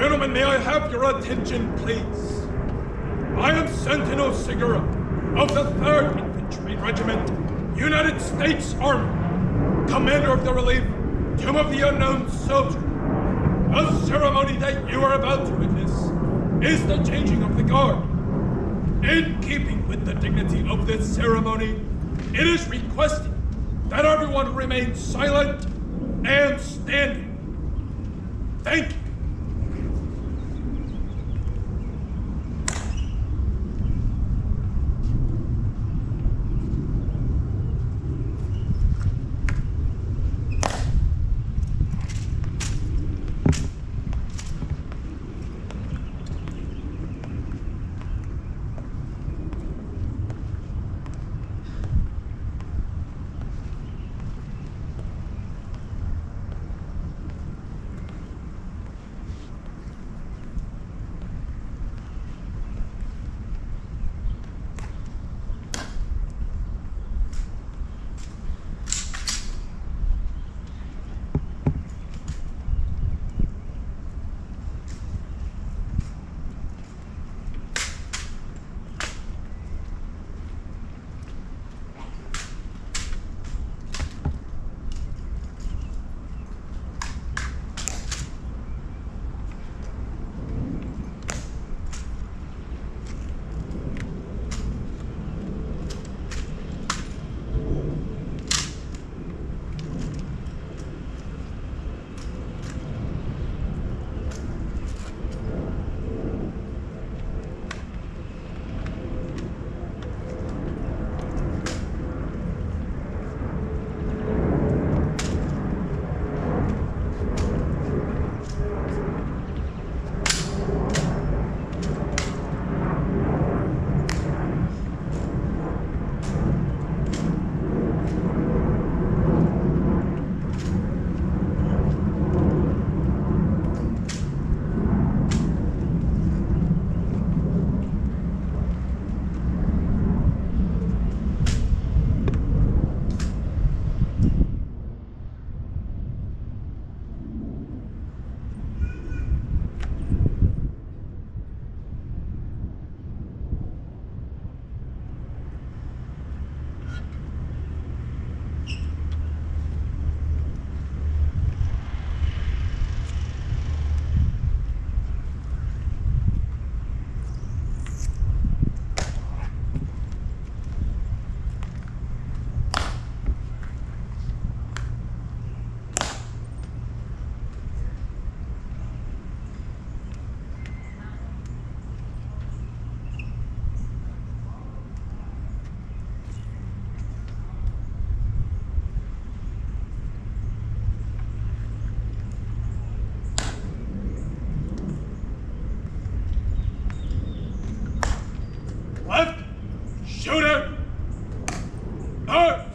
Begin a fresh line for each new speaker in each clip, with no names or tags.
Gentlemen, may I have your attention, please? I am Sentinel Segura of the 3rd Infantry Regiment, United States Army, commander of the relief, Tomb of the Unknown Soldier. The ceremony that you are about to witness is the changing of the guard. In keeping with the dignity of this ceremony, it is requested that everyone remain silent and standing. Thank you. Arms.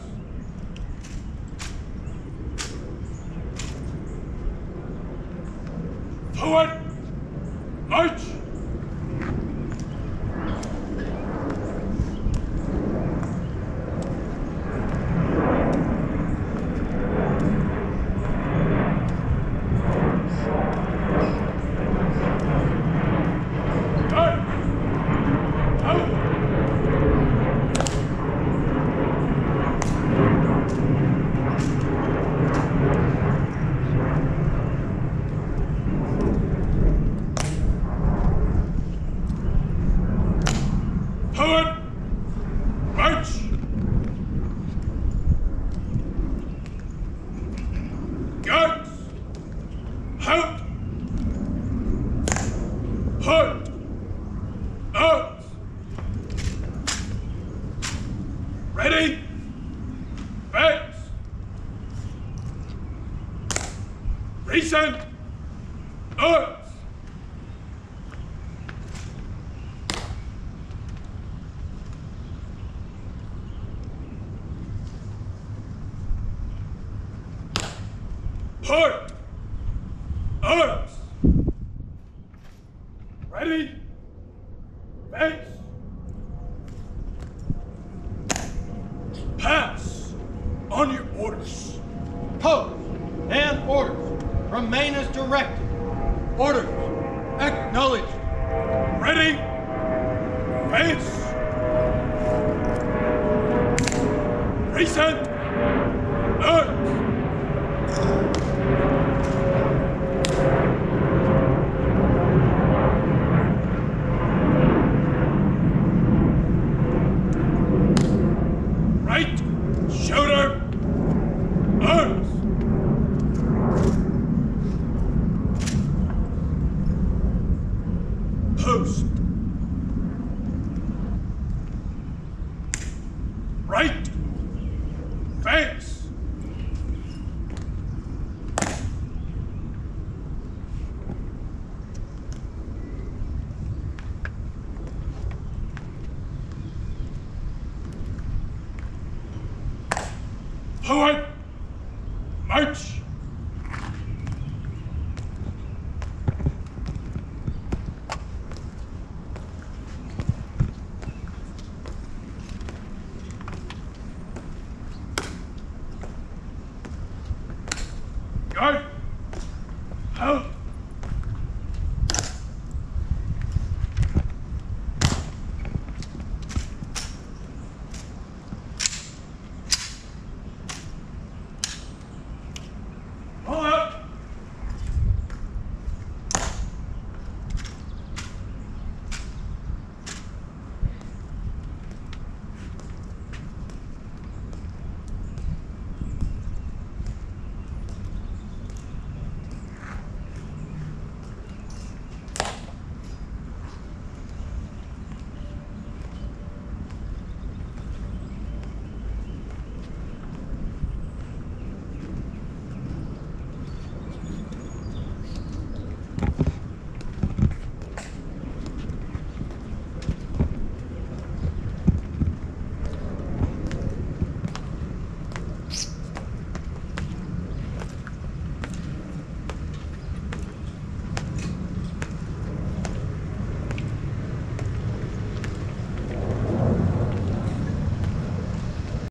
Ready? Backs! Recent! Arms! Port! Arms! Ready? Base! On your orders!
Pose and orders remain as directed. Orders. Acknowledged.
Ready? Face! Present! Earth! Face! Forward! March! 开